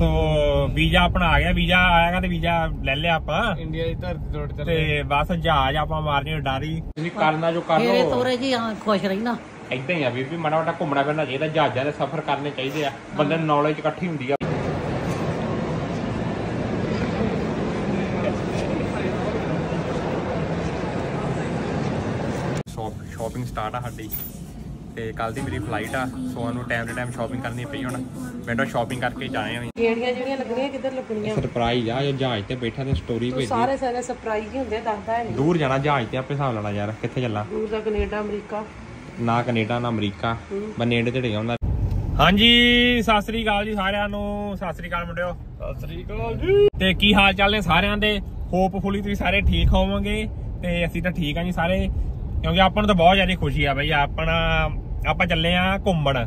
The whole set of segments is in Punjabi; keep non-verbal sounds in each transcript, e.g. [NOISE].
ਸੋ ਵੀਜ਼ਾ ਆਪਣਾ ਆ ਗਿਆ ਵੀਜ਼ਾ ਆਏਗਾ ਤੇ ਵੀਜ਼ਾ ਲੈ ਲਿਆ ਆਪਾਂ। ਇੰਡੀਆ ਦੀ ਧਰਤੀ ਤੋੜ ਚੱਲੇ ਤੇ ਬਸ ਜਹਾਜ਼ ਆਪਾਂ ਮਾਰਨੀ ਡਾਰੀ। ਤੁਸੀਂ ਕਰਨਾ ਜੋ ਕਰ ਮੇਰੇ ਲੋ ਤੋਰੇ ਜੀ ਹਾਂ ਖੁਸ਼ ਰਹਿਣਾ। ਇਦਾਂ ਹੀ ਆ ਵੀ ਮਾੜਾ ਮਾੜਾ ਘੁੰਮਣਾ ਫਿਰਨਾ ਚਾਹੀਦਾ ਜਹਾਜ਼ਾਂ ਦੇ ਸਫ਼ਰ ਕਰਨੇ ਚਾਹੀਦੇ ਆ। ਬੰਦੇ ਨੂੰ ਨੌਲੇਜ ਇਕੱਠੀ ਹੁੰਦੀ ਆ। ਸ਼ਾਪਿੰਗ ਸਟਾਰਟ ਆ ਸਾਡੀ। ਤੇ ਕੱਲ ਦੀ ਮੇਰੀ ਫਲਾਈਟ ਆ ਸੋ ਸਾਨੂੰ ਟਾਈਮ ਟੂ ਟਾਈਮ ਸ਼ਾਪਿੰਗ ਕਰਨੀ ਪਈ ਹੁਣ। ਮੈਂ ਤਾਂ ਸ਼ਾਪਿੰਗ ਕਰਕੇ ਜਾਏ ਹਾਂ ਗੇੜੀਆਂ ਜਿਹੜੀਆਂ ਲੱਗਣੀਆਂ ਕਿੱਧਰ ਲੱਗਣੀਆਂ? ਸਰਪ੍ਰਾਈਜ਼ ਆ ਜੇ ਜਹਾਜ਼ ਤੇ ਬੈਠਾ ਤੇ ਸਟੋਰੀ ਭੇਜੀ ਸਾਰੇ ਸਾਰੇ ਸਰਪ੍ਰਾਈਜ਼ ਹੀ ਹੁੰਦੇ ਦੱਸਦਾ ਹੈ ਨਹੀਂ। ਦੂਰ ਜਾਣਾ ਜਹਾਜ਼ ਤੇ ਆਪੇ ਹਿਸਾਬ ਲਾਣਾ ਯਾਰ ਕਿੱਥੇ ਚੱਲਾਂ? ਦੂਰ ਦਾ ਕੈਨੇਡਾ ਅਮਰੀਕਾ। ਨਾ ਕੈਨੇਡਾ ਨਾ ਅਮਰੀਕਾ ਮੈਂ ਨੇੜੇ ਤੇੜੇ ਆਉਂਦਾ ਹਾਂਜੀ ਸਤਿ ਸ੍ਰੀ ਅਕਾਲ ਜੀ ਸਾਰਿਆਂ ਨੂੰ। ਸਤਿ ਸ੍ਰੀ ਅਕਾਲ ਮੁੰਡਿਓ। ਸਤਿ ਸ੍ਰੀ ਅਕਾਲ ਜੀ। ਤੇ ਕੀ ਹਾਲ ਚਾਲ ਨੇ ਸਾਰਿਆਂ ਦੇ? ਹੋਪਫੁਲੀ ਤੁਸੀਂ ਸਾਰੇ ਠੀਕ ਹੋਵੋਗੇ ਤੇ ਅਸੀਂ ਤਾਂ ਠੀਕ ਆ ਜੀ ਸਾਰੇ ਕਿਉਂਕਿ ਆਪਾਂ ਨੂੰ ਤਾਂ ਬਹੁਤ ਜ਼ਿਆਦਾ ਖੁਸ਼ੀ ਆ ਬਈ ਆਪਣਾ ਆਪਾਂ ਚੱਲੇ ਆ ਘੁੰਮਣ।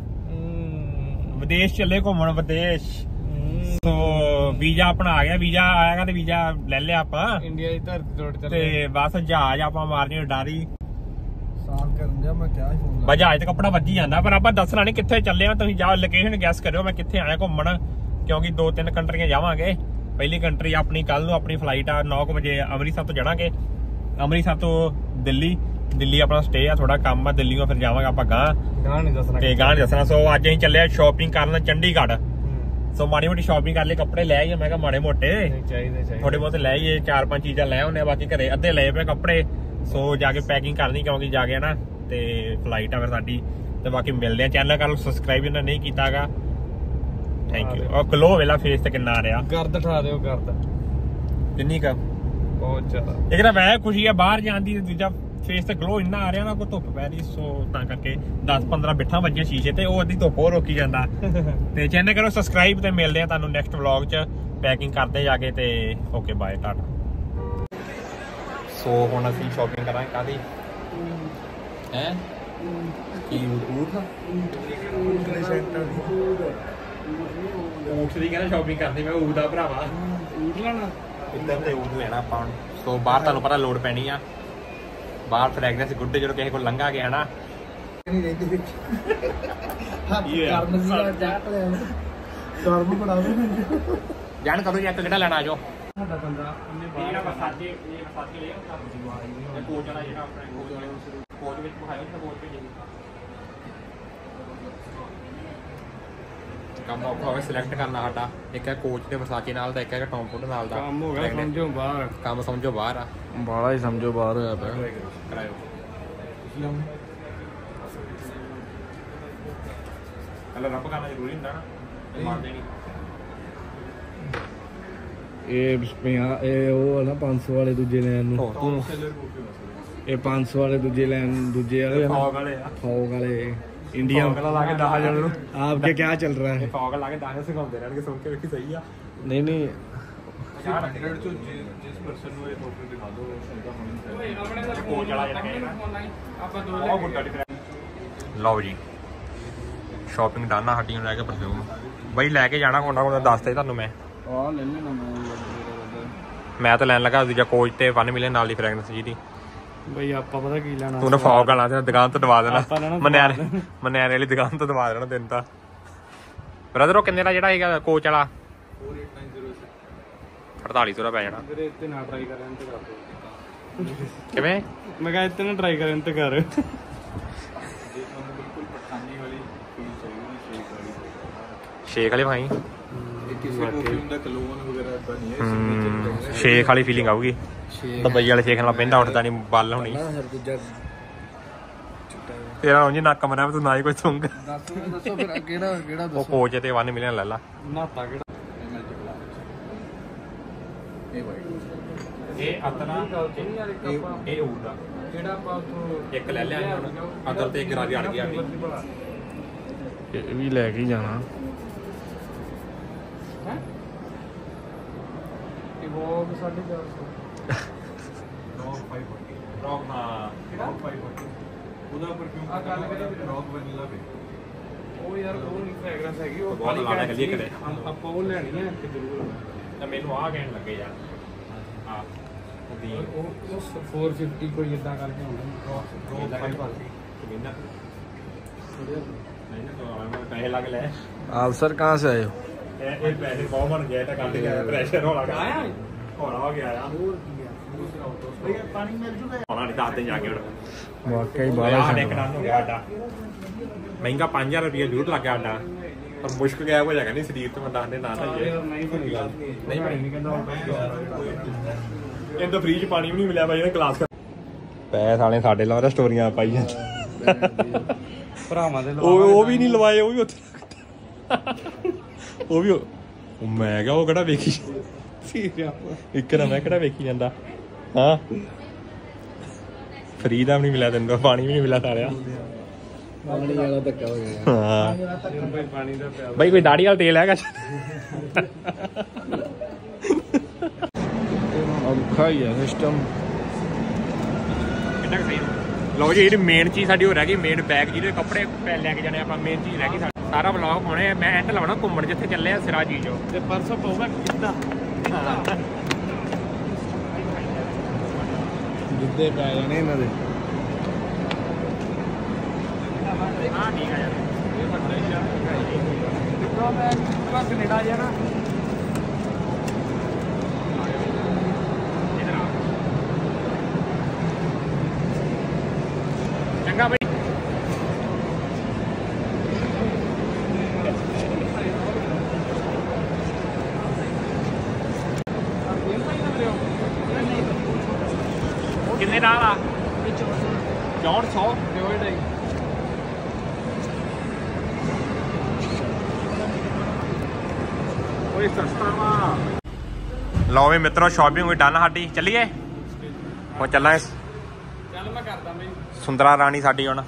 ਵਿਦੇਸ਼ ਚੱਲੇ ਘੁੰਮਣ ਵਿਦੇਸ਼। ਸੋ ਵੀਜ਼ਾ ਆਪਣਾ ਆ ਗਿਆ ਵੀਜ਼ਾ ਆਏਗਾ ਤੇ ਵੀਜ਼ਾ ਲੈ ਲਿਆ ਆਪਾਂ। ਇੰਡੀਆ ਦੀ ਧਰਤੀ ਤੋੜ ਚੱਲੇ। ਤੇ ਬਸ ਜਹਾਜ਼ ਆਪਾਂ ਮਾਰਨੀ ਡਾਰੀ। ਸਾਫ਼ ਕਰਨ ਜਾ ਮੈਂ ਕਿਹਾ ਫੋਨ ਬਜਾਜ ਤੇ ਕੱਪੜਾ ਵੱਜੀ ਜਾਂਦਾ ਪਰ ਆਪਾਂ ਦੱਸਣਾ ਨਹੀਂ ਕਿੱਥੇ ਚੱਲੇ ਆ। ਤੁਸੀਂ ਜਾਓ ਲੋਕੇਸ਼ਨ ਗੈਸ ਕਰਿਓ ਮੈਂ ਕਿੱਥੇ ਆਇਆ ਘੁੰਮਣ। ਕਿਉਂਕਿ ਦੋ ਤਿੰਨ ਕੰਟਰੀਆਂ ਜਾਵਾਂਗੇ। ਪਹਿਲੀ ਕੰਟਰੀ ਆਪਣੀ ਕੱਲ ਨੂੰ ਆਪਣੀ ਫਲਾਈਟ ਆ 9 ਵਜੇ ਅੰਮ੍ਰਿਤਸਰ ਤੋਂ ਚੜਾਂਗੇ ਅੰਮ੍ਰਿਤਸਰ ਤੋਂ ਦਿੱਲੀ। ਦਿੱਲੀ ਆਪਣਾ ਸਟੇ ਆ ਥੋੜਾ ਕੰਮ ਆ ਦਿੱਲੀੋਂ ਫਿਰ ਜਾਵਾਂਗੇ ਆਪਾਂ ਗਾਂ ਗਾਂ ਨਹੀਂ ਦੱਸਣਾ ਤੇ ਗਾਂ ਦੱਸਣਾ। ਸੋ ਅੱਜ ਅਸੀਂ ਚੱਲੇ ਆ ਸ਼ਾਪਿੰਗ ਕਰਨ ਚੰਡੀਗੜ੍ਹ। ਸੋ ਮਾੜੀ ਮੋਟੀ ਸ਼ਾਪਿੰਗ ਕਰ ਲਈ ਕੱਪੜੇ ਲੈ ਆਈਏ। ਮੈਂ ਕਿਹਾ ਮਾੜੇ ਮੋਟੇ। ਨਹੀਂ ਚਾਹੀਦੇ ਚਾਹੀਦੇ। ਥੋੜੇ ਬਹੁਤ ਲੈ ਆਈਏ ਚਾਰ ਪੰਜ ਚੀਜ਼ਾਂ ਲੈ ਆਉਨੇ ਆ ਬਾਕੀ ਘਰੇ ਅੱਧੇ ਲਏ ਪਏ ਕੱਪੜੇ। ਸੋ ਜਾ ਕੇ ਪੈਕਿੰਗ ਕਰਨੀ ਕਿਉਂਕਿ ਜਾ ਕੇ ਨਾ ਤੇ ਫਲਾਈਟ ਆ ਫਿਰ ਸਾਡੀ। ਤੇ ਬਾਕੀ ਮਿਲਦੇ ਆ। ਚੈਨਲ ਕਰ ਸਬਸਕ੍ਰਾਈਬ ਇਹਨਾਂ ਨਹੀਂ ਕੀਤਾਗਾ। ਥੈਂਕ ਯੂ ਔਰ ਗਲੋ ਵੇਲਾ ਫੇਸ ਤੇ ਕਿੰਨਾ ਆ ਰਿਹਾ। ਗਰਦ ਠਾ ਦਿਓ ਗਰਦ। ਕਿੰਨੀ ਕਾ ਬਹੁਤ ਜ਼ਿਆਦਾ। ਇੱਕ ਤਾਂ ਵੈ ਖੁਸ਼ੀ ਆ ਬਾਹਰ ਜਾਣ ਦੀ ਦੂਜਾ ਫੇਸ ਤੇ ਗਲੋ ਇੰਨਾ ਆ ਰਿਹਾ ਨਾ ਕੋਈ ਧੁੱਪ ਪੈ ਰਹੀ ਸੋ ਤਾਂ ਕਰਕੇ 10 15 ਬਿੱਠਾਂ ਵੱਜੀਆਂ ਸ਼ੀਸ਼ੇ ਤੇ ਉਹ ਅੱਧੀ ਧੁੱਪ ਹੋਰ ਰੋਕੀ ਜਾਂਦਾ। [LAUGHS] ਤੇ ਚੈਨਲ ਕਰੋ ਸਬਸਕ੍ਰਾਈਬ ਤੇ ਮਿਲਦੇ ਆ ਤੁਹਾਨੂੰ ਨੈਕਸਟ ਵਲੌਗ 'ਚ। ਪੈਕਿੰਗ ਕਰਦੇ ਜਾ ਕੇ ਤੇ ਓਕੇ ਬਾਏ ਟਾਟਾ ਸੋ ਹੁਣ ਅਸੀਂ ਸ਼ਾਪਿੰਗ ਕਰਾਂਗੇ ਕਾਦੀ ਹੈ? ਕੀ ਊਠ? ਊਠ ਦੀ ਕਹਿੰਦਾ ਸ਼ਾਪਿੰਗ ਕਰਨੀ ਮੈਂ ਊਠ ਦਾ ਭਰਾਵਾ। ਊਠ ਲਾਣਾ। ਇੱਧਰ ਤੇ ਊਠ ਲੈਣਾ ਆਪਾਂ ਸੋ ਬਾਹਰ ਤੁਹਾਨੂੰ ਪਤਾ ਲੋਡ ਪੈਣੀ ਆ। ਬਾਹਰ ਫ੍ਰੈਗਨੈਂਸ ਗੁੱਡ ਜਦੋਂ ਕਿਸੇ ਕੋਲ ਲੰਘਾ ਗਿਆ ਹਨਾ। ਨਹੀਂ ਰਹਿੰਦੀ ਵਿੱਚ ਇਹ ਆ। ਕਰਨ ਦੀ ਜਾਟ ਲੈ ਗਰਮ ਬਣਾ ਦੇ ਜਾਣ ਕਦੋਂ ਜਾਂ ਕਿਹੜਾ ਲੈਣਾ ਆਜੋ ਸਾਡਾ ਬੰਦਾ ਉਹਨੇ ਜਿਹੜਾ ਵਸਾਜੇ ਇਹ ਵਸਾਜੇ ਲੈ ਆਉਂਦਾ ਕੋਚ ਵਾਲਾ ਜਿਹੜਾ ਆਪਣਾ ਕੋਚ ਵਾਲੇ ਕੋਚ ਵਿੱਚ ਬਹਾਇਆ ਤਾਂ ਕੋਚ ਵਿੱਚ ਕੰਮ ਔਖਾ ਹੋਵੇ ਸਿਲੈਕਟ ਕਰਨਾ ਸਾਡਾ। ਇੱਕ ਹੈ ਕੋਚ ਦੇ ਵਸਾਚੇ ਨਾਲ ਦਾ ਇੱਕ ਹੈ ਟੌਮਪੁੱਟ ਨਾਲ ਦਾ। ਕੰਮ ਹੋ ਗਿਆ ਸਮਝੋ ਬਾਹਰ। ਕੰਮ ਸਮਝੋ ਬਾਹਰ ਆ। ਬਾਲਾ ਹੀ ਸਮਝੋ ਬਾਹਰ ਹੋਇਆ ਪਿਆ। ਕਰਾਇਓ। ਹਲਾ ਰੱਬ ਕਰਨਾ ਜ਼ਰੂਰੀ ਹੁੰਦਾ ਨਾ ਮਾਰ ਦੇਣੀ। ਇਹ ਪਿਆ ਇਹ ਉਹ ਆ ਨਾ 500 ਵਾਲੇ ਦੂਜੇ ਲੈਣ ਨੂੰ। ਇਹ 500 ਵਾਲੇ ਦੂਜੇ ਲੈਣ ਦੂਜੇ ਵਾਲੇ ਫੌਗ ਵਾਲੇ ਆ। ਫੌਗ ਵਾਲੇ। ਇੰਡੀਆ ਫੌਕਲਾ ਲਾ ਕੇ 10 ਨੂੰ। ਆਪਕੇ ਕੀ ਚੱਲ ਰਿਹਾ ਹੈ? ਫੌਕਲਾ ਲਾ ਕੇ 10 ਸਿਖਾਉਂਦੇ ਰਹਿਣਗੇ ਸੁਣ ਕੇ ਵੇਖੀ ਸਹੀ ਆ। ਨਹੀਂ ਨਹੀਂ। ਯਾਰ 100 ਚੋਂ ਲਓ ਜੀ। ਸ਼ਾਪਿੰਗ ਡਾਨਾ ਹੱਡੀ ਲੈ ਕੇ ਪਰਫਿਊਮ ਬਈ ਲੈ ਕੇ ਜਾਣਾ ਕੋਣਾ ਕੋਣਾ ਦੱਸਦਾ ਤੁਹਾਨੂੰ ਮੈਂ। ਆ ਲੈ ਲੈਣਾ ਮੈਂ। ਤਾਂ ਲੈਣ ਲੱਗਾ ਦੂਜਾ ਕੋਚ ਤੇ 1 ਮਿਲੀਅਨ ਨਾਲ ਦੀ ਫ੍ਰੈਗਰੈਂਸ ਜੀ ਦੀ ਬਈ ਆਪਾਂ ਪਤਾ ਕੀ ਲੈਣਾ? ਤੂੰ ਨਾ ਫੌਗ ਵਾਲਾ ਤੇ ਦੁਕਾਨ ਤੋਂ ਦਵਾ ਦੇਣਾ। ਮਨਿਆਰੇ ਮਨਿਆਰੇ ਵਾਲੀ ਦੁਕਾਨ ਤੋਂ ਦਵਾ ਦੇਣਾ ਦਿਨ ਤਾਂ। ਬ੍ਰਦਰ ਉਹ ਕਿੰਨੇ ਦਾ ਜਿਹੜਾ ਹੈਗਾ ਕੋਚ ਵਾਲਾ? 4800 ਦਾ ਪੈ ਜਾਣਾ। ਵੀਰੇ ਇੱਥੇ ਨਾ ਟਰਾਈ ਕਰਨ ਤੇ ਕਰ ਕਿਵੇਂ? ਮੈਂ ਕਿਹਾ ਇੱਥੇ ਨਾ ਟਰਾਈ ਕਰਨ ਤੇ ਕਰ। ਸ਼ੇਕ ਵਾਲੇ ਭਾਈ। ਕਿਸੇ ਪਰਫਿਊਮ ਦਾ ਕਲੋਨ ਵਗੈਰਾ ਤਾਂ ਨਹੀਂ ਹੈ ਸ਼ੇਕ ਵਾਲੀ ਫੀਲਿੰਗ ਆਊਗੀ। ਦੁਬਈ ਵਾਲੇ ਸ਼ੇਕ ਨਾਲ ਪੈਂਦਾ ਉੱਠਦਾ ਨਹੀਂ ਬੱਲ ਹੋਣੀ। ਹਰ ਦੂਜਾ ਤੇਰਾ ਉਂਝ ਨੱਕ ਮਰਿਆ ਤੂੰ ਨਾ ਹੀ ਕੋਈ ਸੁੰਗ ਦੱਸੋ ਦੱਸੋ ਫਿਰ ਕਿਹੜਾ ਕਿਹੜਾ ਉਹ ਕੋਚ ਤੇ 1 ਮਿਲੀਅਨ ਲੈ ਲਾ। ਨਾਤਾ ਕਿਹੜਾ? ਇਹ ਵਾਈਟ ਇਹ ਅਤਨਾ ਇਹ ਉਡਾ ਕਿਹੜਾ ਆਪਾਂ ਉਥੋਂ ਇੱਕ ਲੈ ਲਿਆ ਹੁਣ। ਅਦਰ ਤੇ ਗਰਾਰੀ ਅੜ ਗਿਆ ਵੀ ਇਹ ਵੀ ਲੈ ਕੇ ਹੀ ਜਾਣਾ। ਇਹ ਵੋਗ 450 ਰੌਕ ਹਾਂ ਉਹਦਾ ਪਰਫਿਊਮ ਆਹ ਗੱਲ ਕਰੀਏ ਰੌਕ ਵੈਨੀਲਾ ਵੇ ਉਹ ਯਾਰ ਉਹ ਨਹੀਂ ਫ੍ਰੈਗਰੈਂਸ ਹੈਗੀ ਉਹ ਬਹੁਤ ਵਾਲੀ ਲਾਣਾ ਘੈਂਟ ਕਰੀਏ ਸੀ। ਕਦੇ। ਆਪ- ਆਪਾਂ ਉਹ ਲੈਣੀ ਹੈ ਇੱਕ ਜ਼ਰੂਰ ਤਾਂ ਮੈਨੂੰ ਆ ਕਹਿਣ ਲੱਗੇ ਯਾਰ ਹਾਂ ਉਹਦੀ ਉਹ ਉਹ 450 ਕੋਈ ਇਦਾਂ ਕਰਕੇ ਹੁੰਦਾ ਰੌਕ ਫਾਈਵ ਵਾਲੀ ਕਿੰਨਾ ਨਹੀਂ ਨਾ ਪੈਸੇ ਲੱਗ ਲੈ आप सर कहाँ से आए हो ਇਹ ਇਹ ਪੈਸੇ ਬਹੁਤ ਬਣ ਗਿਆ ਤਾਂ ਕੱਢ ਗਿਆ ਪ੍ਰੈਸ਼ਰ ਹੋਣਾ ਆਇਆ ਹੋਣਾ ਹੋ ਗਿਆ ਪਾਣੀ ਮਿਲ ਜੂਗਾ ਹੋਣਾ ਨਹੀਂ ਦੱਸ ਦੇ ਜਾ ਕੇ ਹੁਣ ਵਾਕਈ ਬਾਲਾ ਇੱਕ ਡਨ ਹੋ ਗਿਆ ਸਾਡਾ। ਮਹਿੰਗਾ 5000 ਰੁਪਏ ਜ਼ਰੂਰ ਲੱਗ ਗਿਆ ਸਾਡਾ। ਪਰ ਮੁਸ਼ਕ ਗਿਆ ਹੋ ਜਾਗਾ ਨਹੀਂ ਸਰੀਰ ਤੋਂ ਮੈਂ ਦੱਸਦੇ ਨਾ ਤਾਂ ਜੇ ਨਹੀਂ ਬਣੀ ਗੱਲ ਨਹੀਂ ਬਣੀ ਨਹੀਂ ਕਹਿੰਦਾ ਇਹ ਤਾਂ ਫ੍ਰੀ ਚ ਪਾਣੀ ਵੀ ਨਹੀਂ ਮਿਲਿਆ ਬਾਈ ਨੇ ਕਲਾਸ ਪੈ ਸਾਲੇ ਸਾਡੇ ਲਾਰੇ ਸਟੋਰੀਆਂ ਪਾਈ ਜਾਂਦੇ। ਭਰਾਵਾਂ ਦੇ ਉਹ ਉਹ ਵੀ ਨਹੀਂ ਲਵਾਏ ਉਹ ਵੀ ਉੱਥੇ ਉਹ ਵੀ ਉਹ ਮੈਂ ਕਿਹਾ ਉਹ ਕਿਹੜਾ ਵੇਖੀ ਇੱਕ ਨਾ ਮੈਂ ਕਿਹੜਾ ਵੇਖੀ ਜਾਂਦਾ? ਹਾਂ? ਫ੍ਰੀ ਦਾ ਵੀ ਨਹੀਂ ਮਿਲਿਆ ਤੈਨੂੰ ਪਾਣੀ ਵੀ ਨਹੀਂ ਮਿਲਿਆ ਸਾਲਿਆ। ਪਾਣੀ ਵਾਲਾ ਧੱਕਾ ਹੋ। ਗਿਆ ਹਾਂ ਪਾਣੀ ਦਾ ਪਿਆ ਬਾਈ ਕੋਈ ਦਾੜੀ ਵਾਲਾ ਤੇਲ ਹੈਗਾ? ਔਖਾ ਹੀ ਆ ਸਿਸਟਮ ਕਿੰਨਾ ਸਹੀ ਲਓ ਜੀ ਜਿਹੜੀ ਮੇਨ ਚੀਜ਼ ਸਾਡੀ ਹੋ ਰਹਿ ਗਈ ਮੇਨ ਬੈਗ ਜਿਹਦੇ ਕੱਪੜੇ ਪੈ ਲੈ ਕੇ ਜਾਣੇ ਆਪਾਂ ਮੇਨ ਚੀਜ਼ ਰਹਿ ਗਈ ਸਾਡੀ। ਸਾਰਾ ਵਲੌਗ ਹੋਣੇ ਮੈਂ ਐਂਡ ਲਾਉਣਾ ਘੁੰਮਣ ਜਿੱਥੇ ਚੱਲੇ ਆ ਸਿਰਾ ਚੀਜ਼ੋ ਤੇ ਪਰਸੋਂ ਪਊਗਾ ਕਿੱਦਾਂ? ਜਿੱਦੇ ਪੈ ਜਾਣੇ ਇਹਨਾਂ ਦੇ। ਹਾਂ ਠੀਕ ਆ ਯਾਰ। ਪੂਰਾ ਕੈਨੇਡਾ ਜਾਣਾ ਕਿੰਨੇ ਦਾ ਆ? 400 ਓਏ ਸਸਤਾ ਵਾ। ਲਓ ਵੀ ਮਿੱਤਰੋ ਸ਼ਾਪਿੰਗ ਹੋਈ ਡਨ ਸਾਡੀ। ਚੱਲੀਏ? ਹੁਣ ਚੱਲਾਂਗੇ ਚੱਲ ਮੈਂ ਕਰਦਾ ਬਈ। ਸੁੰਦਰਾ ਰਾਣੀ ਸਾਡੀ ਹੁਣ।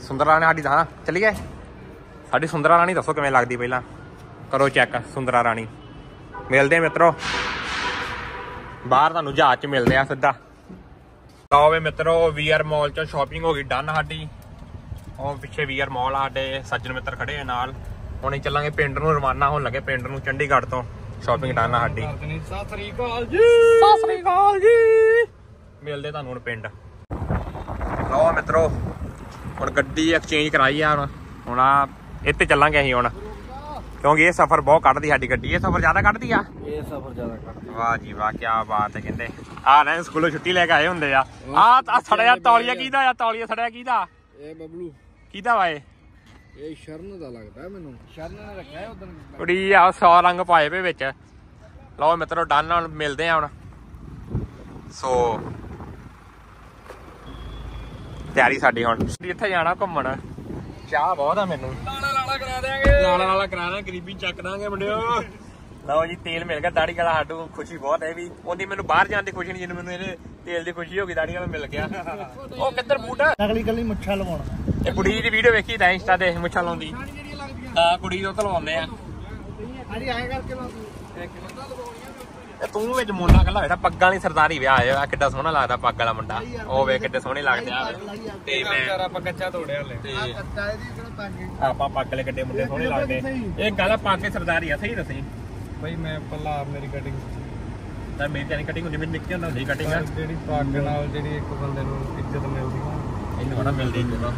ਸੁੰਦਰਾ ਰਾਣੀ ਸਾਡੀ ਤਾਂ ਚੱਲੀਏ? ਸਾਡੀ ਸੁੰਦਰਾ ਰਾਣੀ ਦੱਸੋ ਕਿਵੇਂ ਲੱਗਦੀ ਪਹਿਲਾਂ? ਕਰੋ ਚੈੱਕ ਸੁੰਦਰਾ ਰਾਣੀ। ਮਿਲਦੇ ਆ ਮਿੱਤਰੋ। ਬਾਹਰ ਤੁਹਾਨੂੰ ਜਹਾਜ਼ 'ਚ ਮਿਲਦੇ ਆ ਸਿੱਧਾ। ਲਓ ਵੀ ਮਿੱਤਰੋ ਵੀਆਰ ਮਾਲ 'ਚੋਂ ਸ਼ਾਪਿੰਗ ਹੋ ਗਈ ਡਨ ਸਾਡੀ। ਉਹ ਪਿੱਛੇ ਵੀਆਰ ਮਾਲ ਆ ਸਾਡੇ ਸੱਜਣ ਮਿੱਤਰ ਖੜੇ ਆ ਨਾਲ। ਹੁਣ ਅਸੀਂ ਚੱਲਾਂਗੇ ਪਿੰਡ ਨੂੰ ਰਵਾਨਾ ਹੋਣ ਲੱਗੇ ਪਿੰਡ ਨੂੰ ਚੰਡੀਗੜ੍ਹ ਤੋਂ। ਸ਼ਾਪਿੰਗ ਡਨ ਸਾਡੀ। ਸਤਿ ਸ੍ਰੀ ਅਕਾਲ ਜੀ। ਸਤਿ ਸ੍ਰੀ ਅਕਾਲ ਜੀ। ਮਿਲਦੇ ਤੁਹਾਨੂੰ ਹੁਣ ਪਿੰਡ। ਲਓ ਮਿੱਤਰੋ ਹੁਣ ਗੱਡੀ ਐਕਸਚੇਂਜ ਕਰਾਈ ਆ ਹੁਣ। ਹੁਣ ਆ ਇੱਥੇ ਚੱਲਾਂਗੇ ਅਸੀਂ ਹੁਣ। ਕਿਉਂਕਿ ਇਹ ਸਫ਼ਰ ਬਹੁਤ ਕੱਢਦੀ ਸਾਡੀ ਗੱਡੀ ਇਹ ਸਫ਼ਰ ਜ਼ਿਆਦਾ ਕੱਢਦੀ ਆ? ਇਹ ਸਫ਼ਰ ਜ਼ਿਆਦਾ ਕਰਦਾ ਵਾਹ ਜੀ ਵਾਹ ਕੀ ਬਾਤ ਹੈ ਕਹਿੰਦੇ। ਆ ਨਾ ਸਕੂਲੋਂ ਛੁੱਟੀ ਲੈ ਕੇ ਆਏ ਹੁੰਦੇ ਆ। ਆ ਆ ਸੜਿਆ ਤੌਲੀਆ ਕਿਹਦਾ ਆ? ਤੌਲੀਆ ਸੜਿਆ ਕਿਹਦਾ? ਇਹ ਬਬਲੂ। ਕਿਹਦਾ ਵਾ ਇਹ? ਇਹ ਸ਼ਰਨ ਦਾ ਲੱਗਦਾ ਮੈਨੂੰ। ਸ਼ਰਨ ਨੇ ਰੱਖਿਆ ਉਦੋਂ ਕੁੜੀ ਆ ਸੌ ਰੰਗ ਪਾਏ ਵੇ ਵਿੱਚ। ਲਓ ਮਿੱਤਰੋ ਡਨ ਨਾਲ ਮਿਲਦੇ ਆ ਹੁਣ। ਸੋ ਤਿਆਰੀ ਸਾਡੀ ਹੁਣ। ਇੱਥੇ ਜਾਣਾ ਘੁੰਮਣ। ਚਾਹ ਬਹੁਤ ਆ ਮੈਨੂੰ। ਕਰਾ ਦੇਾਂਗੇ ਨਾਲ ਨਾਲ ਕਰਾਣਾ ਗਰੀਬੀ ਚੱਕ ਦਾਂਗੇ ਮੁੰਡਿਓ। ਲਓ ਜੀ ਤੇਲ ਮਿਲ ਗਿਆ ਦਾੜੀ ਵਾਲਾ ਸਾਡੂ ਖੁਸ਼ੀ ਬਹੁਤ ਹੈ ਵੀ ਉਹਦੀ ਮੈਨੂੰ ਬਾਹਰ ਜਾਣ ਦੀ ਖੁਸ਼ੀ ਨਹੀਂ ਜਿੰਨੂੰ ਮੈਨੂੰ ਇਹਦੇ ਤੇਲ ਦੀ ਖੁਸ਼ੀ ਹੋ ਗਈ ਦਾੜੀ ਵਾਲਾ ਮਿਲ ਗਿਆ। ਉਹ ਕਿੱਧਰ ਬੂਟ? ਅਗਲੀ ਕੱਲੀ ਮੁੱਛਾਂ ਲਵਾਉਣਾ। ਇਹ ਕੁੜੀ ਦੀ ਵੀਡੀਓ ਵੇਖੀ ਤਾਂ ਇੰਸਟਾ ਤੇ ਮੁੱਛਾਂ ਲਾਉਂਦੀ। ਆ ਕੁੜੀ ਉਹ ਲਵਾਉਂਦੇ ਆ। ਹਾਂਜੀ ਆਏ ਕਰਕੇ ਲਾ ਇਹ ਤੂੰ ਵਿੱਚ ਮੁੰਡਾ ਕੱਲਾ ਬੈਠਾ ਪੱਗਾਂ ਵਾਲੀ ਸਰਦਾਰੀ ਵਿਆਹ ਆ ਕਿੱਡਾ ਸੋਹਣਾ ਲੱਗਦਾ ਪੱਗ ਵਾਲਾ ਮੁੰਡਾ। ਉਹ ਵੇ ਕਿੱਡੇ ਸੋਹਣੇ ਲੱਗਦੇ ਆ। ਤੇ ਮੈਂ ਆਪਾਂ ਕੱਚਾ ਤੋੜਿਆ ਹਲੇ। ਤੇ ਕੱਚਾ ਇਹਦੀ ਕਿਹੜਾ ਤੰਗ ਆਪਾਂ ਪੱਗ ਵਾਲੇ ਕਿੱਡੇ ਮੁੰਡੇ ਸੋਹਣੇ ਲੱਗਦੇ। ਇਹ ਗੱਲ ਆ ਪੱਗ ਕੇ ਸਰਦਾਰੀ ਆ ਸਹੀ ਦੱਸੀ? ਬਈ ਮੈਂ ਪੱਲਾ ਮੇਰੀ ਕਟਿੰਗ ਤਾਂ ਮੇਰੀ ਤਾਂ ਕਟਿੰਗ ਹੁੰਦੀ ਮੈਨੂੰ ਨਿੱਕੀ ਹੁੰਦਾ ਹੁੰਦੀ ਕਟਿੰਗ ਜਿਹੜੀ ਪੱਗ ਨਾਲ ਜਿਹੜੀ ਇੱਕ ਬੰਦੇ ਨੂੰ ਇੱਜ਼ਤ ਮਿਲਦੀ ਨਾ ਇਹਨੂੰ ਹਣਾ ਮਿਲਦੀ ਜਦੋਂ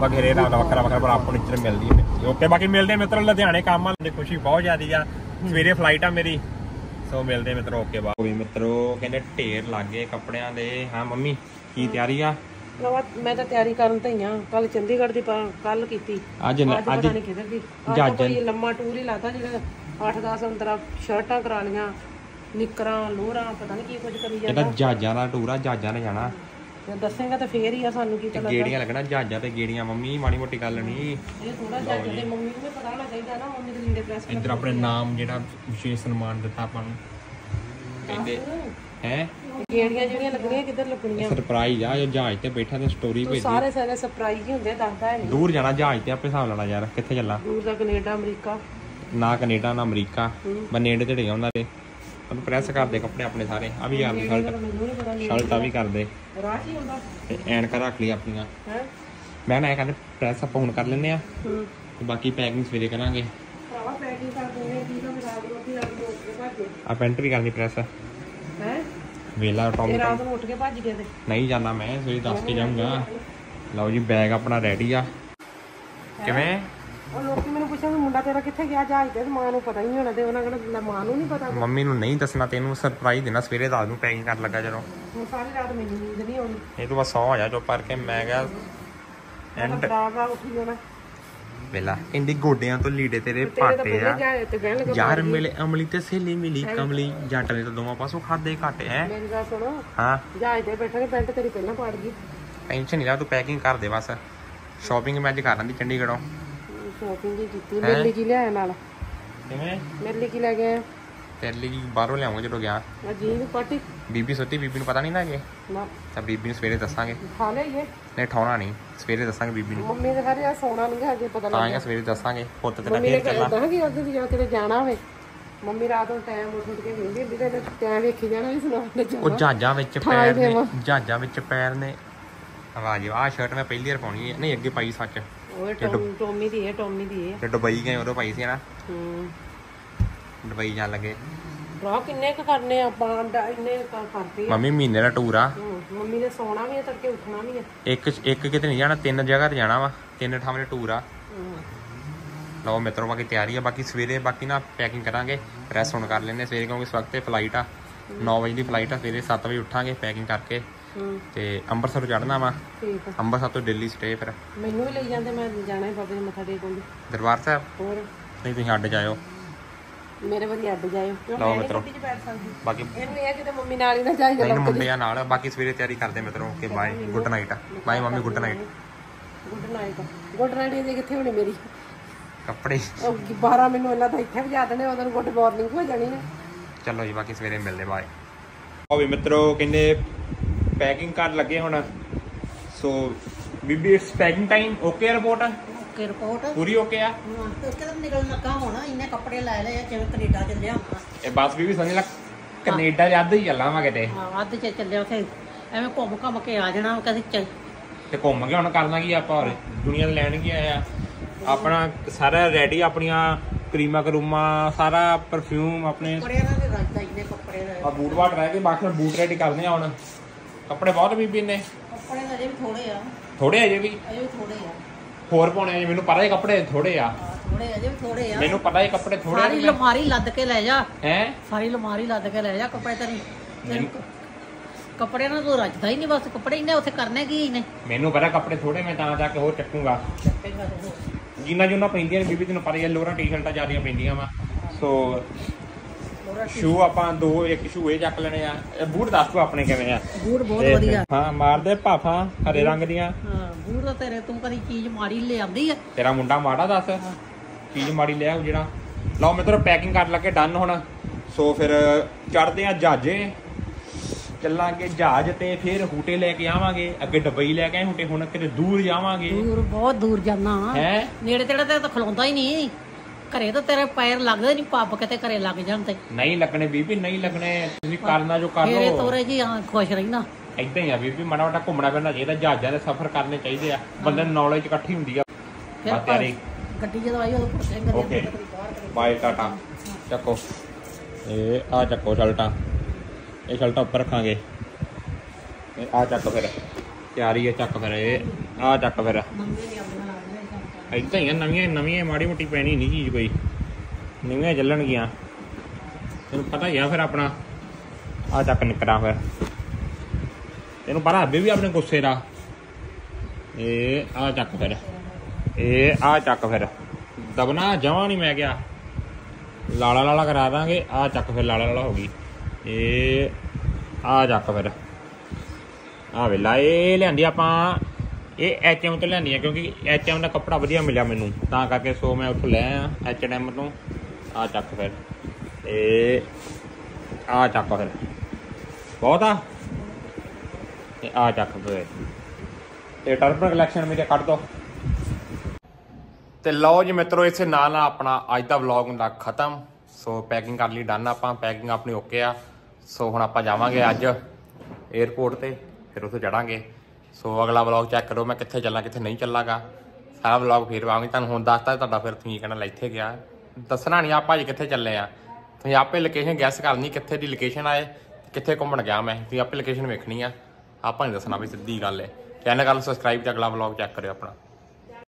ਬਗੇਰੇ ਦਾ ਵੱਖਰਾ ਵੱਖਰਾ ਪਰ ਆਪਾਂ ਨੂੰ ਇੱਜ਼ਤ ਮਿਲਦੀ ਹੈ ਓਕੇ ਬਾਕੀ ਮਿਲਦੇ ਆ ਮਿੱਤਰੋ ਲੁਧਿਆਣੇ ਕੰਮ ਆ ਦੀ ਖੁਸ਼ੀ ਬਹੁਤ ਜ਼ਿਆਦੀ ਆ। ਸਵੇਰੇ ਫਲਾਈਟ ਆ ਮੇਰੀ। ਸੋ ਮਿਲਦੇ ਆ ਮਿੱਤਰੋ ਓਕੇ ਬਾਅਦ ਵੀ ਮਿੱਤਰੋ ਕਹਿੰਦੇ ਢੇਰ ਲੱਗੇ ਕੱਪੜਿਆਂ ਦੇ। ਹਾਂ ਮੰਮੀ ਕੀ ਤਿਆਰੀ ਆ? ਭਰਾਵਾ ਮੈਂ ਤਾਂ ਤਿਆਰੀ ਕਰਨ ਤੇ ਹੀ ਆ। ਕੱਲ ਚੰਡੀਗੜ੍ਹ ਦੀ ਕੱਲ ਕੀਤੀ। ਅੱਜ ਅੱਜ ਨਹੀਂ ਕਿਧਰ ਦੀ ਅੱਜ ਲੰਮਾ ਟੂਰ ਹੀ ਲਾਤਾ ਜਿਹੜਾ 8-10 ਅੰਤਰਾ ਸ਼ਰਟਾਂ ਕਰਾ ਲੀਆਂ ਨਿੱਕਰਾਂ ਲੋਹਰਾਂ ਪਤਾ ਨਹੀਂ ਕੀ ਕੁਝ ਕਰੀ ਇਹਦਾ ਜਾਂਦਾ। ਜਹਾਜ਼ਾਂ ਦਾ ਟੂਰ ਆ ਜਹਾਜ਼ਾਂ ਨੇ ਜਾਣਾ। ਜੇ ਦੱਸੇਗਾ ਤਾਂ ਫੇਰ ਹੀ ਆ ਸਾਨੂੰ ਕੀ ਤੇ ਪਤਾ ਗੇੜੀਆਂ ਲੱਗਣਾ ਜਹਾਜ਼ਾਂ ਤੇ ਗੇੜੀਆਂ ਮੰਮੀ ਮਾੜੀ ਮੋਟੀ ਗੱਲ ਨਹੀਂ ਇਹ ਥੋੜਾ ਜਿਹਾ ਤੇ ਮੰਮੀ ਨੂੰ ਵੀ ਪਤਾ ਹੋਣਾ ਚਾਹੀਦਾ ਨਾ ਮੰਮੀ ਦੇ ਲੀੜੇ ਪ੍ਰੈਸ ਇੱਧਰ ਆਪਣੇ ਨਾਮ ਜਿਹੜਾ ਵਿਸ਼ੇਸ਼ ਸਨਮਾਨ ਦਿੱਤਾ ਆਪਾਂ ਨੂੰ। ਕਹਿੰਦੇ ਹੈ? ਗੇੜੀਆਂ ਜਿਹੜੀਆਂ ਲੱਗਣੀਆਂ ਕਿੱਧਰ ਲੱਗਣੀਆਂ? ਸਰਪ੍ਰਾਈਜ਼ ਆ ਇਹ ਜਹਾਜ਼ ਤੇ ਬੈਠਾ ਤੇ ਸਟੋਰੀ ਭੇਜੀ ਸਾਰੇ ਸਾਰੇ ਸਰਪ੍ਰਾਈਜ਼ ਹੀ ਹੁੰਦੇ ਦੱਸਦਾ ਹੈ ਨਹੀਂ ਦੂਰ ਜਾਣਾ ਜਹਾਜ਼ ਤੇ ਆਪੇ ਹਿਸਾਬ ਲਾਣਾ ਯਾਰ ਕਿੱਥੇ ਚੱਲਾਂ। ਦੂਰ ਦਾ ਕੈਨੇਡਾ ਅਮਰੀਕਾ। ਨਾ ਕੈਨੇਡਾ ਨਾ ਅਮਰੀਕਾ। ਬਨੇੜੇ ਤੇ ਢੇ ਉਹਨਾਂ ਦੇ। ਉਹਨੂੰ ਪ੍ਰੈਸ ਕਰਦੇ ਕੱਪੜੇ ਆਪਣੇ ਸਾਰੇ ਆ ਵੀ ਯਾਰ ਦੀ ਸ਼ਰਟ ਸ਼ਰਟ ਆ ਵੀ ਕਰਦੇ। ਹੁੰਦਾ? ਤੇ ਐਨਕਾਂ ਰੱਖ ਲਈ ਆਪਣੀਆਂ। ਹੈ? ਮੈਂ ਨਾ ਇਹ ਕਹਿੰਦੇ ਪ੍ਰੈਸ ਆਪਾਂ ਹੁਣ ਕਰ ਲੈਨੇ ਆ ਹੂੰ। ਤੇ ਬਾਕੀ ਪੈਕਿੰਗ ਸਵੇਰੇ ਕਰਾਂਗੇ। ਭਰਾਵਾ ਪੈਕਿੰਗ ਕਰ ਕੀ ਤਾਂ ਰਾਤ ਨੂੰ ਰਾਤ ਨੂੰ ਆ ਵੀ ਕਰਨੀ ਪ੍ਰੈਸ। ਹੈ? ਵੇਲਾ ਟੌਮ ਇਹ ਰਾਤ ਨੂੰ ਉੱਠ ਕੇ ਭੱਜ ਗਏ ਤੇ। ਨਹੀਂ ਜਾਂਦਾ ਮੈਂ ਸਵੇਰੇ ਦੱਸ ਕੇ ਜਾਊਂਗਾ। ਲਓ ਜੀ ਬੈਗ ਆਪਣਾ ਰੈਡੀ ਆ। ਕਿਵੇਂ? ਉਹ ਲੋਕੀ ਮੈਨੂੰ ਪੁੱਛਿਆ ਵੀ ਮੁੰਡਾ ਤੇਰਾ ਕਿੱਥੇ ਗਿਆ? ਜਹਾਜ਼ ਤੇ ਤੇ ਮਾਂ ਨੂੰ ਪਤਾ ਹੀ ਨਹੀਂ ਹੋਣਾ ਤੇ ਉਹਨਾਂ ਕਹਿੰਦਾ ਮਾਂ ਨੂੰ ਨਹੀਂ ਪਤਾ। ਮੰਮੀ ਨੂੰ ਨਹੀਂ ਦੱਸਣਾ ਤੈਨੂੰ ਸਰਪ੍ਰਾਈਜ਼ ਦੇਣਾ ਸਵੇਰੇ ਰਾਤ ਨੂੰ ਪੈਕਿੰਗ ਕਰਨ ਲੱਗਾ ਜਦੋਂ। ਹੁਣ ਸਾਰੀ ਰਾਤ ਮੈਨੂੰ ਨੀਂਦ ਨਹੀਂ ਆਉਣੀ ਇਹ ਤੋਂ ਬਸ ਸੌ ਆ ਜਾ ਚੁੱਪ ਕਰਕੇ ਮੈਂ ਕਿਹਾ ਐਂਡ ਰਾਤ ਉੱਠੀ ਜਾਣਾ। ਵੇਲਾ ਕਹਿੰਦੀ ਗੋਡਿਆਂ ਤੋਂ ਲੀੜੇ ਤੇਰੇ ਪਾਟੇ ਆ। ਯਾਰ ਮਿਲੇ ਅਮਲੀ ਤੇ ਸਹੇਲੀ ਮਿਲੀ ਕਮਲੀ ਜੱਟ ਨੇ ਤਾਂ ਦੋਵਾਂ ਪਾਸੋਂ ਖਾਦੇ ਘਾਟੇ ਐ। ਮੇਰੀ ਗੱਲ ਸੁਣੋ। ਹਾਂ। ਜਹਾਜ਼ ਤੇ ਬੈਠਾਂਗੇ ਪੈਂਟ ਤੇਰੀ ਪਹਿਲਾਂ ਪਾੜ ਗਈ। ਟੈਨਸ਼ਨ ਨਹੀਂ ਲੈ ਤੂੰ ਪੈਕਿੰਗ ਕਰ ਦੇ ਬਸ। ਸ਼ਾਪਿੰਗ ਮੈਂ ਅੱਜ ਕਰ ਆਂਦੀ ਚੰਡੀਗੜ੍ਹੋਂ। ਸ਼ੋਪਿੰਗ ਜੀ ਕੀਤੀ। ਮੇਰੇ ਲਈ ਕੀ ਲਿਆਇਆ ਨਾਲ? ਕਿਵੇਂ? ਮੇਰੇ ਲਈ ਕੀ ਲੈ ਗਏ? ਤੇਰੇ ਲਈ ਬਾਹਰੋਂ ਲਿਆਉਂਗਾ ਜਦੋਂ ਗਿਆ। ਆ ਜੀਨ ਪਾਟੀ ਬੀਬੀ ਸੋਤੀ ਬੀਬੀ ਨੂੰ ਪਤਾ ਨਹੀਂ ਨਾ ਹੈਗੇ? ਨਾ। ਤਾਂ ਬੀਬੀ ਨੂੰ ਸਵੇਰੇ ਦੱਸਾਂਗੇ। ਖਾ ਲਈਏ ਨਹੀਂ ਠਾਉਣਾ ਨਹੀਂ। ਸਵੇਰੇ ਦੱਸਾਂਗੇ ਬੀਬੀ ਨੂੰ। ਮੰਮੀ ਦੇ ਘਰ ਆ ਸੋਣਾ ਨਹੀਂ ਅਜੇ ਪਤਾ ਲੱਗਿਆ। ਕਿ ਸਵੇਰੇ ਦੱਸਾਂਗੇ। ਪੁੱਤ ਤੇਰਾ ਫੇਰ ਚੱਲਣਾ। ਕਿ ਉਹਦੇ ਦੀ ਜਾਂ ਕਿਤੇ ਜਾਣਾ ਹੋਵੇ ਮੰਮੀ ਰਾਤ ਨੂੰ ਟਾਈਮ ਉੱਠ ਉੱਠ ਕੇ ਵੇਂਦੀ ਹੁੰਦੀ ਤੇ ਟਾਈਮ ਵੇਖੀ ਜਾਣਾ ਵੀ ਸੁਣਾ ਲੈ ਉਹ ਜਾਣਾ ਜਹਾਜ਼ਾਂ ਵਿੱਚ ਪੈਰ ਨੇ। ਜਹਾਜ਼ਾਂ ਵਿੱਚ ਪੈਰ ਨੇ। ਆਵਾਜ਼ ਆਹ ਸ਼ਰਟ ਮੈਂ ਪਹਿਲੀ ਵਾਰ ਪਾਉਣੀ ਹੈ। ਨਹੀਂ ਅੱਗੇ ਪਾਈ ਸੱਚ। ਉਹ ਟੋਮ ਟੋਮੀ ਦੀ ਹੈ ਟੋਮੀ ਦੀ ਹੈ। ਤੇ ਦੁਬਈ ਗਏ ਉਦੋਂ ਪਾਈ ਸੀ ਨਾ ਹੂੰ। ਦੁਬਈ ਜਾਣ ਲੱਗੇ। ਭਰਾ ਕਿੰਨੇ ਕ ਕਰਨੇ ਆ ਇੰਨੇ ਕ ਕਰਦੇ ਆ। ਮੰਮੀ ਮਹੀਨੇ ਦਾ ਟੂਰ ਆ। ਹੂੰ, ਮੰਮੀ ਨੇ ਸੌਣਾ ਵੀ ਹੈ ਤੜਕੇ ਉੱਠਣਾ ਵੀ ਹੈ ਇੱਕ ਇੱਕ ਕਿਤੇ ਨਹੀਂ ਜਾਣਾ ਤਿੰਨ ਜਗ੍ਹਾ ਤੇ ਜਾਣਾ ਵਾ। ਤਿੰਨ ਥਾਵਾਂ ਦੇ ਟੂਰ ਆ। ਹੂੰ। ਲਓ ਮਿੱਤਰੋ ਬਾਕੀ ਤਿਆਰੀ ਆ। ਬਾਕੀ ਸਵੇਰੇ ਬਾਕੀ ਨਾ ਪੈਕਿੰਗ ਕਰਾਂਗੇ। ਰੈਸਟ ਹੁਣ ਕਰ ਲੈਂਦੇ ਸਵੇਰੇ ਕਿਉਂਕਿ ਇਸ ਵਕਤ ਤੇ ਫਲਾਈਟ ਆ। 9 ਵਜੇ ਦੀ ਫਲਾਈਟ ਆ। ਸਵੇਰੇ 7 ਵਜੇ ਉੱਠਾਂਗੇ ਪੈਕਿੰਗ ਕਰਕੇ। ਤੇ ਅੰਮ੍ਰਿਤਸਰ ਚੜਨਾ ਵਾ। ਠੀਕ ਆ। ਅੰਮ੍ਰਿਤਸਰ ਤੋਂ ਦਿੱਲੀ ਸਟੇ ਫਿਰ। ਮੈਨੂੰ ਵੀ ਲਈ ਜਾਂਦੇ ਮੈਂ ਜਾਣਾ ਹੀ ਬਾਬੇ ਦੇ ਮੱਥਾ ਟੇਕੂੰਗੀ ਦਰਬਾਰ ਸਾਹਿਬ? ਹੋਰ? ਨਹੀਂ ਤੁਸੀਂ ਅੱਡ ਜਾਇਓ। ਮੇਰੇ ਵਾਲੀ ਅੱਡ ਜਾਇਓ। ਕਿਉਂ ਲਓ ਮੈਂ ਨੀ ਮਿੱਤਰੋ। ਗੱਡੀ 'ਚ ਬੈਠ ਸਕਦੀ। ਬਾਕੀ ਇਹਨੂੰ ਇਹ ਆ ਕਿਤੇ ਮੰਮੀ ਨਾਲ ਹੀ ਨਾ ਜਾਈ ਨਹੀਂ ਮੁੰਡਿਆਂ ਨਾਲ। ਬਾਕੀ ਸਵੇਰੇ ਤਿਆਰੀ ਕਰਦੇ ਮਿੱਤਰੋ okay bye good night bye mummy good night good night good night ਇਹਦੇ ਕਿੱਥੇ ਹੋਣੀ ਮੇਰੀ? ਕੱਪੜੇ। ਉਹ 12 ਮੈਨੂੰ ਇਹਨਾਂ ਤਾਂ ਇੱਥੇ ਵਜਾ ਦੇਣੇ ਉਦੋਂ ਗੁੱਡ ਮਾਰਨਿੰਗ ਹੋ ਜਾਣੀ ਨੇ। ਚਲੋ ਜੀ ਬਾਕੀ ਸਵੇਰੇ ਮਿਲਦੇ ਬਾਏ ਉਹ ਵੀ ਮਿੱਤਰੋ ਕਹਿੰਦੇ ਪੈਕਿੰਗ ਕਰਨ ਲੱਗੇ ਹੁਣ। So Bibi it's packing time okay report ਕਿ ਰਿਪੋਰਟ ਪੂਰੀ ਓਕੇ ਆ? ਇੱਕਦਮ ਨਿਕਲਣ ਲੱਗਾ ਹੋਣਾ ਇੰਨੇ ਕੱਪੜੇ ਲੈ ਲਏ ਆ ਜਿਵੇਂ ਕੈਨੇਡਾ ਚੱਲਿਆ ਹੁੰਦਾ ਇਹ ਬਸ ਬੀਬੀ ਸਮਝ ਲੈ ਕੈਨੇਡਾ ਜੱਦ ਹੀ ਚੱਲਾਂ ਵਾ ਕਿਤੇ। ਹਾਂ ਅੱਧ ਚ ਚੱਲਿਆ ਉਥੇ। ਐਵੇਂ ਘੁੰਮ ਘੁੰਮ ਕੇ ਆ ਜਾਣਾ ਕਦੇ ਚੱਲ ਤੇ ਘੁੰਮ ਕੇ ਹੁਣ ਕਰਨਾ ਕੀ ਆਪਾਂ ਹੋਰ? ਦੁਨੀਆ ਤੇ ਲੈਣ ਕੀ ਆਇਆ ਆਪਣਾ ਸਾਰਾ ਰੈਡੀ ਆਪਣੀਆਂ ਕਰੀਮਾਂ ਕਰੂਮਾ ਸਾਰਾ ਪਰਫਿਊਮ ਆਪਣੇ। ਕੱਪੜੇ ਨਾਲ ਦੇ ਰੱਜਦਾ ਇੰਨੇ ਕੱਪੜੇ ਆ ਬੂਟ ਬਾਟ ਰਹਿ ਗਏ ਬਾਕੀ ਬੂਟ ਰੈਡੀ ਕਰਨੇ ਆ ਹੁਣ। ਕੱਪੜੇ ਬਹੁਤ ਬੀਬੀ ਨੇ ਕੱਪੜੇ ਅਜੇ ਵੀ ਥੋੜੇ ਆ। ਥੋੜੇ ਅਜੇ ਵੀ? ਅਜੇ ਵੀ ਥੋੜੇ ਆ। ਹੋਰ ਪਾਉਣੇ ਆ ਮੈਨੂੰ ਪਤਾ ਹੀ ਕੱਪੜੇ ਥੋੜੇ ਆ। ਥੋੜੇ ਅਜੇ ਵੀ ਥੋੜੇ ਆ। ਮੈਨੂੰ ਪਤਾ ਹੀ ਕੱਪੜੇ ਥੋੜੇ ਸਾਰੀ ਲਮਾਰੀ ਲੱਦ ਕੇ ਲੈ ਜਾ। ਹੈ? ਸਾਰੀ ਲਮਾਰੀ ਲੱਦ ਕੇ ਲੈ ਜਾ ਕੱਪੜੇ ਤੇਰੇ। ਕੱਪੜੇ ਨਾਲ ਤੂੰ ਰੱਜਦਾ ਹੀ ਨਹੀਂ ਬਸ ਕੱਪੜੇ ਇਹਨੇ ਉੱਥੇ ਕਰਨੇ ਕੀ ਇਹਨੇ? ਮੈਨੂੰ ਪਤਾ ਕੱਪੜੇ ਥੋੜੇ ਮੈਂ ਤਾਂ ਜਾ ਕੇ ਹੋਰ ਚੱਕੂਗਾ। ਜਿੰਨਾ ਜੁਨਾ ਪੈਂਦੀਆਂ ਨੇ ਬੀਬੀ ਤੈਨੂੰ ਪਤਾ ਹੀ ਆ ਲੋਰਾਂ ਟੀ-ਸ਼ਰਟਾਂ ਜ਼ਿਆਦੀਆਂ ਪੈਂਦੀਆਂ ਵਾ। ਸੋ ਸ਼ੂ ਆਪਾਂ ਦੋ ਇੱਕ ਸ਼ੂ ਇਹ ਚੱਕ ਲੈਣੇ ਆ। ਇਹ ਬੂਟ ਦੱਸ ਤੂੰ ਆਪਣੇ ਕਿਵੇਂ ਆ। ਬੂਟ ਬਹੁਤ ਵਧੀਆ। ਹਾਂ ਮਾਰਦੇ ਭਾਫਾਂ ਹਰੇ ਰੰਗ ਦੀਆਂ। ਹਾਂ ਬੂਟ ਤਾਂ ਤੇਰੇ ਤੂੰ ਕਦੀ ਚੀਜ਼ ਮਾੜੀ ਲਿਆਂਦੀ ਆ। ਤੇਰਾ ਮੁੰਡਾ ਮਾੜਾ ਦੱਸ। ਚੀਜ਼ ਮਾੜੀ ਲਿਆ ਜਿਹੜਾ। ਲਓ ਮਿੱਤਰੋ ਪੈਕਿੰਗ ਕਰ ਲੱਗੇ ਡਨ ਹੁਣ। ਸੋ ਫਿਰ ਚੜਦੇ ਆ ਜਹਾਜ਼ੇ। ਚੱਲਾਂਗੇ ਜਹਾਜ਼ ਤੇ ਫਿਰ ਹੂਟੇ ਲੈ ਕੇ ਆਵਾਂਗੇ। ਅੱਗੇ ਡਬਈ ਲੈ ਕੇ ਆਏ ਹੂਟੇ ਹੁਣ ਕਿਤੇ ਦੂਰ ਜਾਵਾਂਗੇ। ਦੂਰ ਬਹੁਤ ਦੂਰ ਜਾਣਾ ਹੈ? ਨੇੜੇ ਤੇੜੇ ਤੇ ਤਾਂ ਖਲੋਂਦਾ ਹੀ ਨਹੀਂ। ਘਰੇ ਤਾਂ ਤੇਰੇ ਪੈਰ ਲੱਗਦੇ ਨਹੀਂ ਪੱਬ ਕਿਤੇ ਘਰੇ ਲੱਗ ਜਾਣ ਤੇ। ਨਹੀਂ ਲੱਗਣੇ ਬੀਬੀ ਨਹੀਂ ਲੱਗਣੇ ਤੁਸੀਂ ਕਰਨਾ ਜੋ ਕਰ ਲਓ। ਤੋਰੇ ਜੀ ਹਾਂ ਖੁਸ਼ ਰਹਿਣਾ। ਇਦਾਂ ਹੀ ਆ ਬੀਬੀ ਮਾੜਾ ਮੋਟਾ ਘੁੰਮਣਾ ਫਿਰਨਾ ਚਾਹੀਦਾ ਜਹਾਜ਼ਾਂ ਦੇ ਸਫ਼ਰ ਕਰਨੇ ਚਾਹੀਦੇ ਆ। ਬੰਦੇ ਨੂੰ ਨੌਲੇਜ ਇਕੱਠੀ ਹੁੰਦੀ ਆ। ਫਿਰ ਤਿਆਰੀ ਗੱਡੀ ਜਦੋਂ ਆਈ ਉਦੋਂ ਪੁੱਛਾਂਗੇ ਓਕੇ। ਬਾਏ ਟਾਟਾ ਚੱਕੋ। ਇਹ ਆ ਚੱਕੋ ਸ਼ਲਟਾਂ। ਇਹ ਸ਼ਲਟਾਂ ਉੱਪਰ ਰੱਖਾਂਗੇ। ਇਹ ਆ ਚੱਕ ਫਿਰ। ਤਿਆਰੀ ਹੈ ਚੱਕ ਫਿਰ ਇਹ। ਆ ਚੱਕ ਫਿਰ। ਇਦਾਂ ਹੀ ਆ ਨਵੀਆਂ ਨਵੀਆਂ ਮਾੜੀ ਮੋਟੀ ਪੈਣੀ ਨਹੀਂ ਚੀਜ਼ ਕੋਈ। ਨਵੀਆਂ ਚੱਲਣਗੀਆਂ। ਤੈਨੂੰ ਪਤਾ ਹੀ ਆ ਫਿਰ ਆਪਣਾ। ਆ ਚੱਕ ਨਿਕਰਾ ਫਿਰ। ਤੈਨੂੰ ਪਤਾ ਅੱਬੇ ਵੀ ਆਪਣੇ ਗੁੱਸੇ ਦਾ। ਇਹ ਆ ਚੱਕ ਫਿਰ। ਇਹ ਆ ਚੱਕ ਫਿਰ। ਦਬਨਾ ਜਮਾ ਨਹੀਂ ਮੈਂ ਗਿਆ ਲਾਲਾ ਲਾਲਾ ਕਰਾ ਦਾਂਗੇ ਆ ਚੱਕ ਫਿਰ ਲਾਲਾ ਲਾਲਾ ਹੋ ਗਈ। ਇਹ ਆ ਚੱਕ ਫਿਰ। ਆ ਵੇਲਾ ਇਹ ਲਿਆਂਦੀ ਆਪਾਂ ਇਹ ਐਚਐਮ ਤੋਂ ਲਿਆਂਦੀ ਆ ਕਿਉਂਕਿ ਐਚਐਮ ਦਾ ਕੱਪੜਾ ਵਧੀਆ ਮਿਲਿਆ ਮੈਨੂੰ। ਤਾਂ ਕਰਕੇ ਸੋ ਮੈਂ ਉੱਥੋਂ ਲੈ ਆ ਐਚਐਮ H&M ਤੋਂ। ਆ ਚੱਕ ਫਿਰ। ਇਹ ਆ ਚੱਕ ਫਿਰ। ਬਹੁਤ ਆ। ਇਹ ਆ ਚੱਕ ਫਿਰ। ਤੇ ਟਰਬਨ ਕਲੈਕਸ਼ਨ ਮੇਰੇ ਕੱਢ ਦੋ। ਤੇ ਲਓ ਜੀ ਮਿੱਤਰੋ, ਇਸੇ ਨਾਲ ਨਾਲ ਆਪਣਾ ਅੱਜ ਦਾ ਵਲੌਗ ਹੁੰਦਾ ਖਤਮ। ਸੋ ਪੈਕਿੰਗ ਕਰ ਲਈ ਡਨ ਆਪਾਂ। ਪੈਕਿੰਗ ਆਪਣੀ ਓਕੇ ਆ। ਸੋ ਹੁਣ ਆਪਾਂ ਜਾਵਾਂਗੇ ਅੱਜ 에어ਪੋਰਟ ਤੇ, ਫਿਰ ਉੱਥੇ ਚੜਾਂਗੇ। ਸੋ ਅਗਲਾ ਵਲੌਗ ਚੈੱਕ ਕਰੋ ਮੈਂ ਕਿੱਥੇ ਚੱਲਾਂ, ਕਿੱਥੇ ਨਹੀਂ ਚੱਲਾਂਗਾ। ਸਾਰਾ ਵਲੌਗ ਫੇਰ ਆਵਾਂਗੇ ਤੁਹਾਨੂੰ ਹੁਣ ਦੱਸਤਾ ਤੁਹਾਡਾ ਫਿਰ ਤੁਸੀਂ ਕਹਿਣਾ, ਲੈ ਇੱਥੇ ਗਿਆ। ਦੱਸਣਾ ਨਹੀਂ ਆਪਾਂ ਅੱਜ ਕਿੱਥੇ ਚੱਲੇ ਆ? ਤੁਸੀਂ ਆਪੇ ਲੋਕੇਸ਼ਨ ਗੈਸ ਕਰਨੀ ਕਿੱਥੇ ਦੀ ਲੋਕੇਸ਼ਨ ਆਏ, ਕਿੱਥੇ ਘੁੰਮਣ ਗਿਆ ਮੈਂ। ਤੁਸੀਂ ਆਪੇ ਲੋਕੇਸ਼ਨ ਵੇਖਣੀ ਆ। ਆਪਾਂ ਨਹੀਂ ਦੱਸਣਾ ਵੀ ਸਿੱਧੀ ਗੱਲ ਹੈ ਚੈਨਲ ਕਰ ਸਬਸਕ੍ਰਾਈਬ ਤੇ ਅਗਲਾ ਵਲੌਗ ਚੈੱਕ ਕਰਿਓ ਆਪਣਾ।